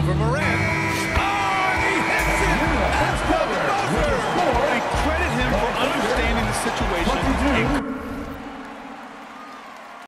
over Moran. Oh, he hits it That's the buzzer. I credit him for understanding the situation